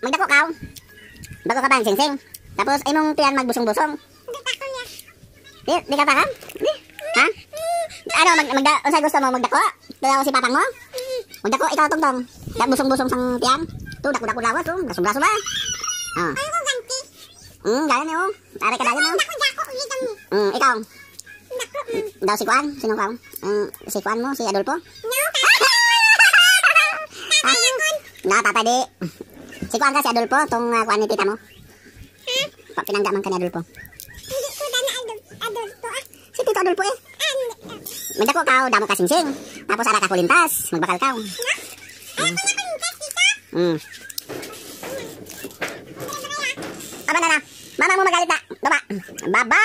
Magdako ka. Bago ka ba, sing-sing. Tapos, ay mong tiyan magbusong-busong. Di, di ka pa ka? Di. Ha? Ano, mag, magda, unsay gusto mo, magdako? Dalawa si papang mo? Magdako, ikaw tungtong. Kaya busong-busong sang tiyan. Tu, dako-dako lawas, tu. Braso-braso ba? Ah. Hmm, gaya niyo. Tari ka dagan mo. Hmm, ikaw. Daw si Kuan? Sino ka? Hmm, si Kuan mo, si Adolfo? Ah, na, tata di. Si Kuan ka, si Adolfo, tong uh, Kuan ni tita mo. Pa, pinangga man ka ni Adolfo. Si Tito Adolfo eh. Magdako ka, damo ka sing-sing. Tapos ara ka kulintas, magbakal ka. Hmm. Aba na na. Mama mo magalit na. Baba. Baba.